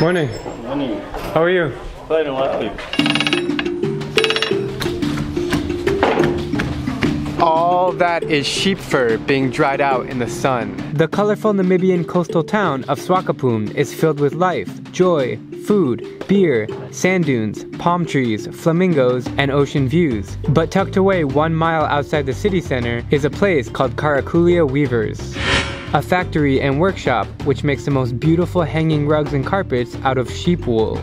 Morning. Morning. How are you? Fine, how are you? All that is sheep fur being dried out in the sun. The colorful Namibian coastal town of Swakopmund is filled with life, joy, food, beer, sand dunes, palm trees, flamingos, and ocean views. But tucked away one mile outside the city center is a place called Karakulia Weavers. A factory and workshop which makes the most beautiful hanging rugs and carpets out of sheep wool.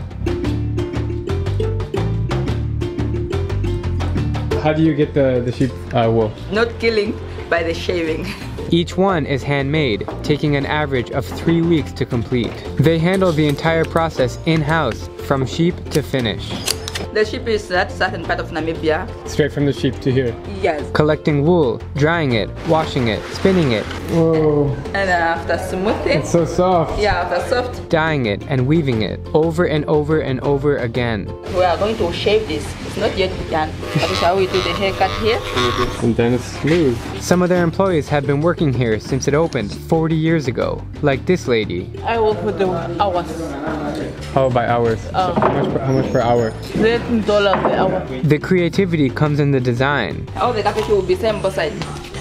How do you get the, the sheep uh, wool? Not killing by the shaving. Each one is handmade, taking an average of three weeks to complete. They handle the entire process in-house, from sheep to finish. The sheep is at certain part of Namibia. Straight from the sheep to here? Yes. Collecting wool, drying it, washing it, spinning it. Whoa. And after smoothing. It's so soft. Yeah, after soft. Dyeing it and weaving it over and over and over again. We are going to shave this. It's not yet done. But shall we do the haircut here? And then it's smooth. Some of their employees have been working here since it opened 40 years ago. Like this lady. I will put the hours. How oh, by hours? Um, so how, much per, how much per hour? $13 hour. The creativity comes in the design. All the carpet will be same both sides.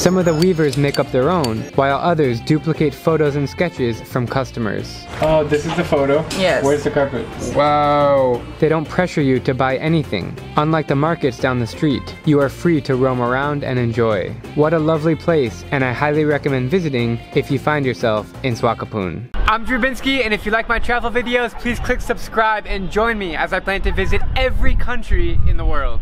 Some of the weavers make up their own, while others duplicate photos and sketches from customers. Oh, this is the photo? Yes. Where's the carpet? Wow. They don't pressure you to buy anything. Unlike the markets down the street, you are free to roam around and enjoy. What a lovely place, and I highly recommend visiting if you find yourself in Swakopmund. I'm Drew Binsky, and if you like my travel videos, please click subscribe and join me as I plan to visit every country in the world.